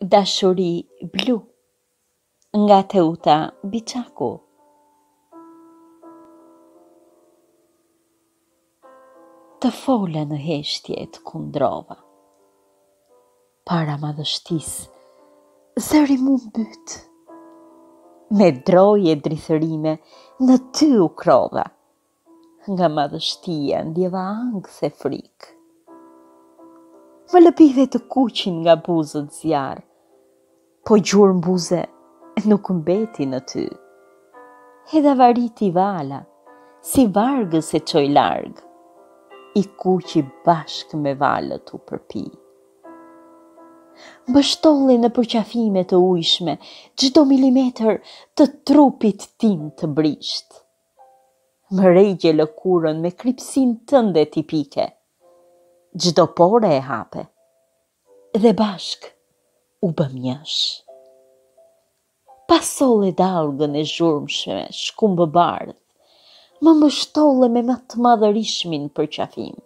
Dashuri blu nga Teuta Biçaku. Të fola në heshtje e të kundrova. Para madhështisë, zëri m'u mbyt. Me droje drithërime në ty u krova. Nga madhështia ndjeva ankth e frikë. Më lëpive të kuqin nga buzët zjarr, po gjurmë buze nuk mbeti në ty. Edhe avariti vala, si varkëzë e çoi larg, i kuqi bashkë me valët u përpi. Mbështolli në përqafime të ujshme, çdo milimetër të trupit tim të brishtë. Më regje lëkurën me kripësinë tënde tipike. Çdo pore e hape. Dhe bashkë u bëmë njësh. Pa solle dallgën e zhurmshme shkumëbardhë, më mbështolle me më të madhërishmin përqafim.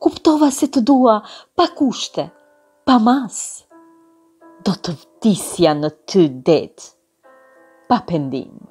Kuptova se të dua pa kushte, pa masë. Do të vdisja në ty det, pa pendim.